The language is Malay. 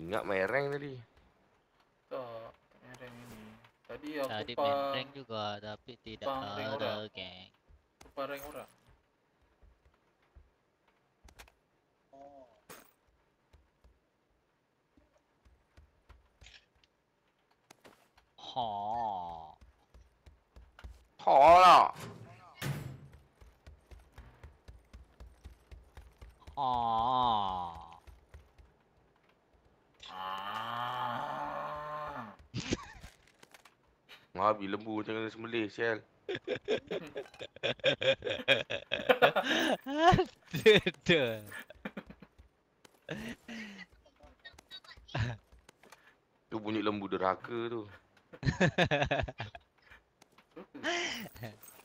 ingat main rank tadi. Tak, main rank ini. Tadi aku Tadi pa main rank juga tapi tidak rank ada orang. geng. pa rank orang. Ha. Ha lah. Ha. Ngabi lembu macam kena sembelih sial. Betul. Tu bunyi lembu deraka tu.